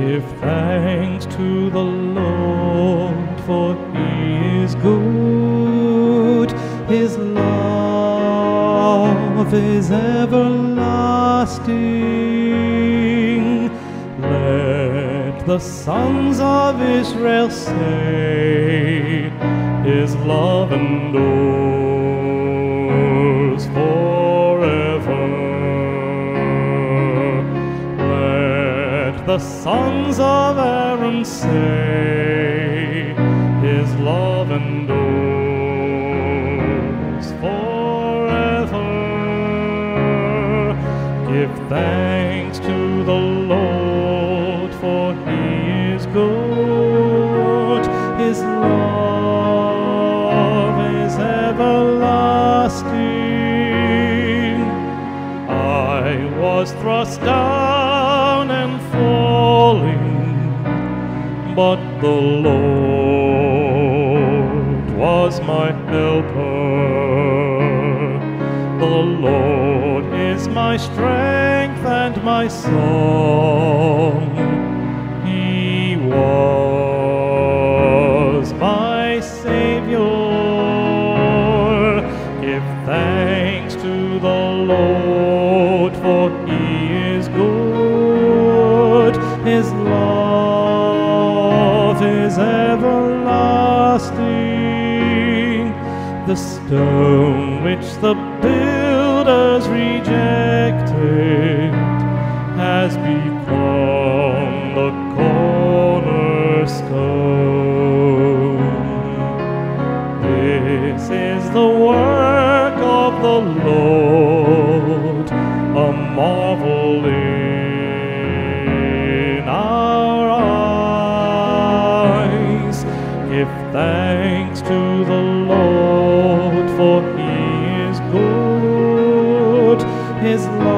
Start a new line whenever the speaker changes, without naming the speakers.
Give thanks to the Lord, for he is good. His love is everlasting. Let the sons of Israel say, His love endures the sons of Aaron say, His love endures forever. Give thanks to the Lord, for He is good. His love is everlasting. I was thrust down and but the Lord was my helper. The Lord is my strength and my song. He was my Savior. Give thanks to the Lord, His love is everlasting. The stone which the builders rejected has become the cornerstone. This is the work of the Lord, thanks to the Lord, for he is good. His love